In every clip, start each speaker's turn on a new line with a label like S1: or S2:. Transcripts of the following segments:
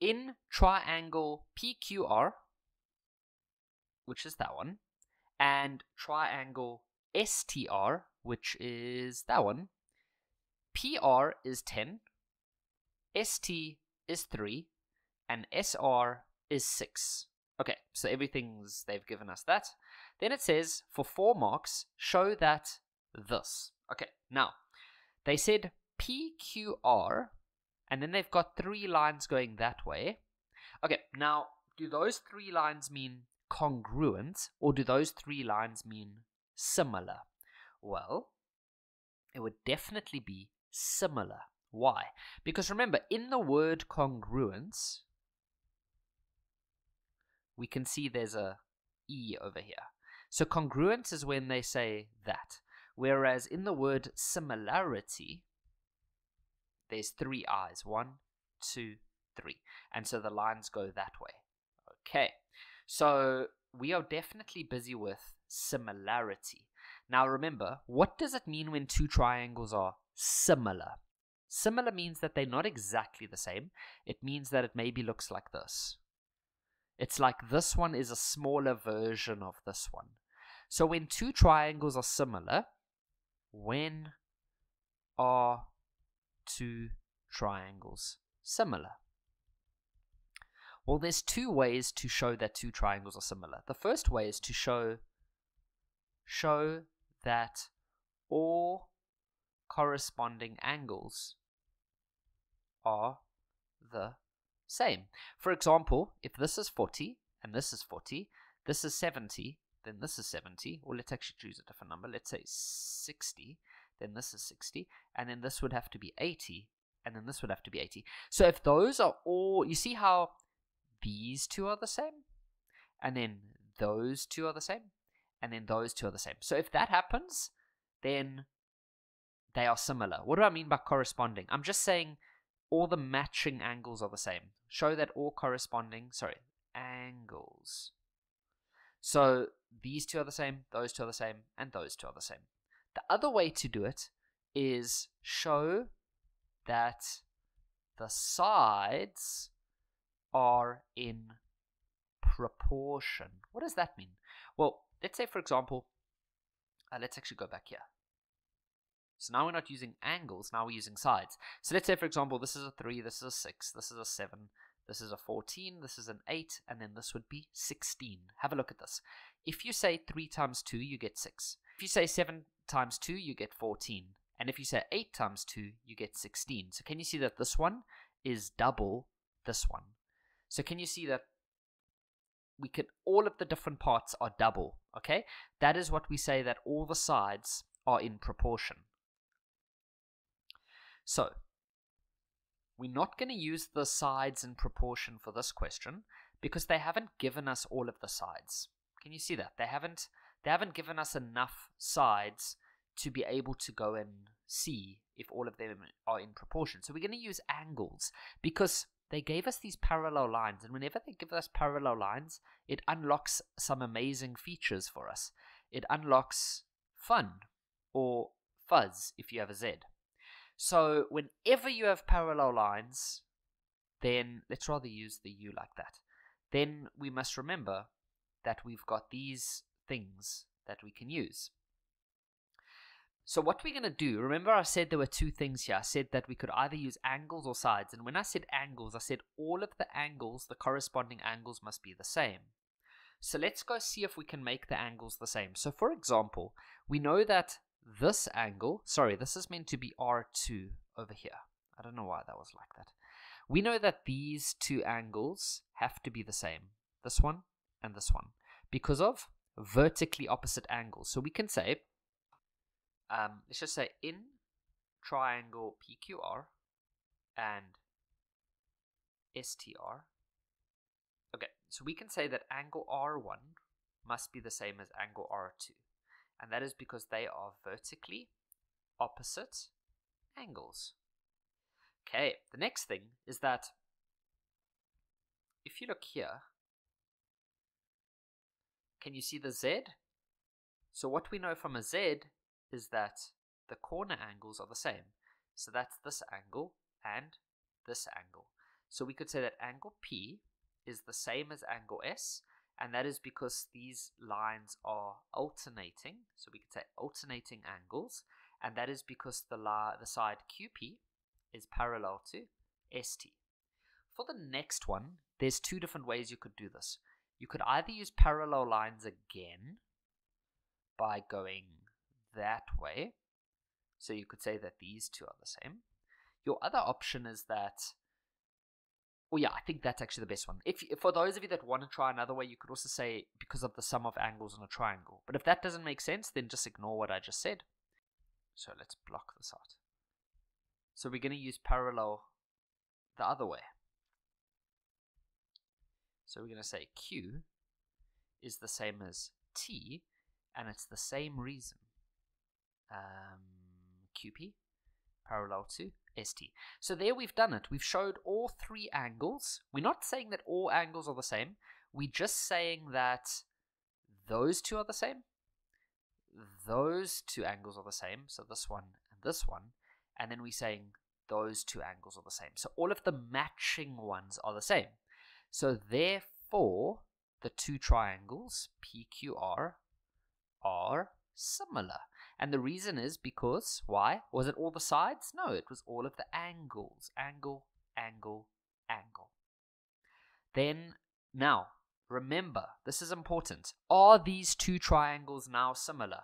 S1: in triangle PQR, which is that one, and triangle STR, which is that one, PR is 10, ST is 3, and SR is 6. Okay, so everything's, they've given us that. Then it says, for 4 marks, show that this. Okay, now, they said PQR, and then they've got three lines going that way. Okay, now, do those three lines mean congruent, or do those three lines mean similar? Well, it would definitely be similar. Why? Because remember, in the word congruence, we can see there's a E over here. So congruence is when they say that. Whereas in the word similarity, there's three I's. One, two, three. And so the lines go that way. Okay. So we are definitely busy with similarity. Now remember, what does it mean when two triangles are similar? Similar means that they're not exactly the same. It means that it maybe looks like this. It's like this one is a smaller version of this one. So when two triangles are similar, when are two triangles similar? Well, there's two ways to show that two triangles are similar. The first way is to show show that all corresponding angles are the same. For example, if this is 40 and this is 40, this is 70, then this is 70, or let's actually choose a different number. Let's say 60, then this is 60, and then this would have to be 80, and then this would have to be 80. So if those are all, you see how these two are the same, and then those two are the same, and then those two are the same. So if that happens, then they are similar. What do I mean by corresponding? I'm just saying all the matching angles are the same. Show that all corresponding, sorry, angles. So these two are the same, those two are the same, and those two are the same. The other way to do it is show that the sides are in proportion. What does that mean? Well, let's say, for example, uh, let's actually go back here. So now we're not using angles, now we're using sides. So let's say, for example, this is a 3, this is a 6, this is a 7, this is a 14, this is an 8, and then this would be 16. Have a look at this. If you say 3 times 2, you get 6. If you say 7 times 2, you get 14. And if you say 8 times 2, you get 16. So can you see that this one is double this one? So can you see that we can all of the different parts are double, okay? That is what we say that all the sides are in proportion. So, we're not going to use the sides in proportion for this question because they haven't given us all of the sides. Can you see that? They haven't they haven't given us enough sides to be able to go and see if all of them are in proportion. So we're going to use angles because they gave us these parallel lines and whenever they give us parallel lines, it unlocks some amazing features for us. It unlocks fun or fuzz if you have a Z. So whenever you have parallel lines, then let's rather use the U like that. Then we must remember that we've got these things that we can use. So what we're going to do, remember I said there were two things here. I said that we could either use angles or sides. And when I said angles, I said all of the angles, the corresponding angles must be the same. So let's go see if we can make the angles the same. So for example, we know that this angle, sorry, this is meant to be R2 over here. I don't know why that was like that. We know that these two angles have to be the same, this one and this one, because of vertically opposite angles. So we can say, um, let's just say in triangle PQR and STR. Okay, so we can say that angle R1 must be the same as angle R2 and that is because they are vertically opposite angles. Okay, the next thing is that if you look here, can you see the Z? So what we know from a Z is that the corner angles are the same. So that's this angle and this angle. So we could say that angle P is the same as angle S, and that is because these lines are alternating. So we could say alternating angles, and that is because the, the side QP is parallel to ST. For the next one, there's two different ways you could do this. You could either use parallel lines again by going that way. So you could say that these two are the same. Your other option is that well, yeah, I think that's actually the best one. If for those of you that want to try another way, you could also say because of the sum of angles in a triangle. But if that doesn't make sense, then just ignore what I just said. So let's block this out. So we're going to use parallel the other way. So we're going to say Q is the same as T, and it's the same reason. Um, QP parallel to ST. So there we've done it. We've showed all three angles. We're not saying that all angles are the same. We're just saying that those two are the same. Those two angles are the same. So this one and this one. And then we're saying those two angles are the same. So all of the matching ones are the same. So therefore, the two triangles, PQR, are similar. And the reason is because, why? Was it all the sides? No, it was all of the angles. Angle, angle, angle. Then, now, remember, this is important. Are these two triangles now similar?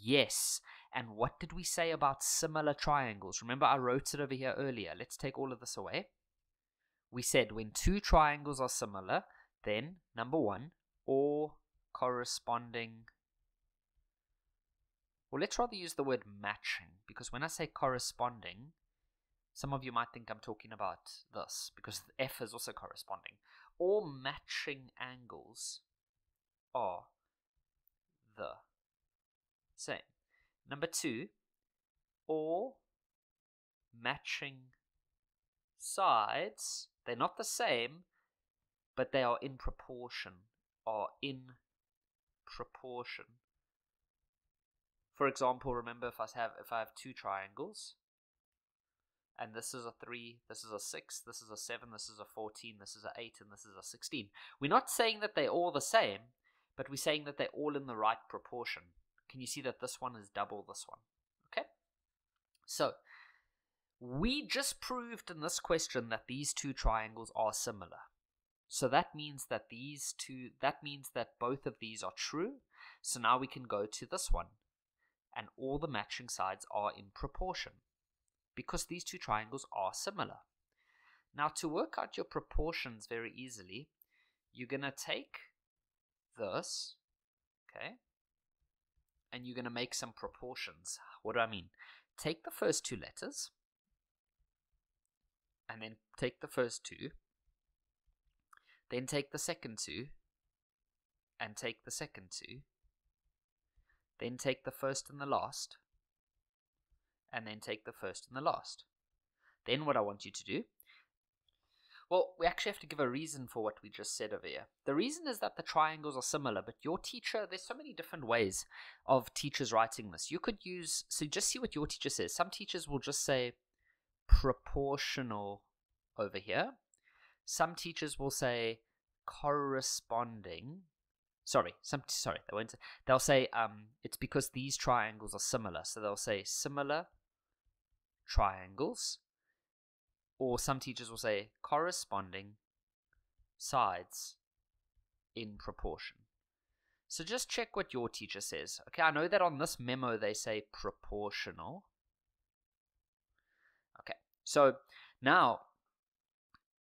S1: Yes. And what did we say about similar triangles? Remember, I wrote it over here earlier. Let's take all of this away. We said when two triangles are similar, then, number one, or corresponding well, let's rather use the word matching because when I say corresponding, some of you might think I'm talking about this because F is also corresponding. All matching angles are the same. Number two, all matching sides, they're not the same, but they are in proportion, are in proportion for example, remember if I have if I have two triangles, and this is a 3, this is a 6, this is a 7, this is a 14, this is a 8, and this is a 16. We're not saying that they're all the same, but we're saying that they're all in the right proportion. Can you see that this one is double this one? Okay? So, we just proved in this question that these two triangles are similar. So that means that these two, that means that both of these are true. So now we can go to this one and all the matching sides are in proportion because these two triangles are similar. Now to work out your proportions very easily, you're going to take this, okay, and you're going to make some proportions. What do I mean? Take the first two letters, and then take the first two, then take the second two, and take the second two, then take the first and the last, and then take the first and the last. Then what I want you to do, well, we actually have to give a reason for what we just said over here. The reason is that the triangles are similar, but your teacher, there's so many different ways of teachers writing this. You could use, so just see what your teacher says. Some teachers will just say proportional over here. Some teachers will say corresponding sorry, some sorry, they won't. They'll say um, it's because these triangles are similar. So they'll say similar triangles, or some teachers will say corresponding sides in proportion. So just check what your teacher says. Okay, I know that on this memo they say proportional. So now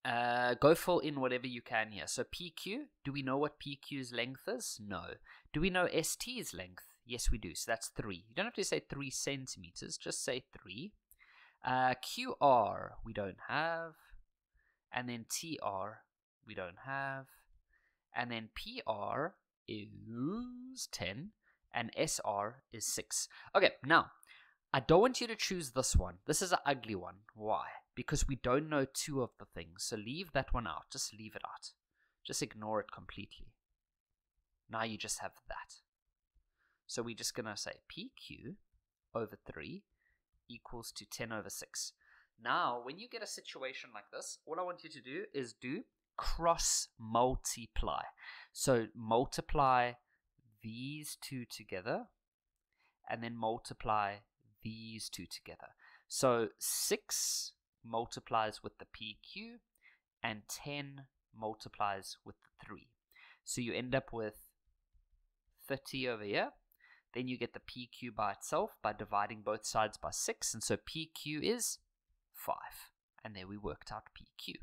S1: uh, go full in whatever you can here. So PQ, do we know what PQ's length is? No. Do we know ST's length? Yes, we do. So that's 3. You don't have to say 3 centimeters, just say 3. Uh, QR, we don't have. And then TR, we don't have. And then PR is 10. And SR is 6. Okay, now, I don't want you to choose this one. This is an ugly one. Why? because we don't know two of the things. So leave that one out. Just leave it out. Just ignore it completely. Now you just have that. So we're just going to say PQ over 3 equals to 10 over 6. Now, when you get a situation like this, all I want you to do is do cross multiply. So multiply these two together and then multiply these two together. So 6 multiplies with the PQ and 10 multiplies with the 3. So you end up with 30 over here. Then you get the PQ by itself by dividing both sides by 6. And so PQ is 5. And there we worked out PQ.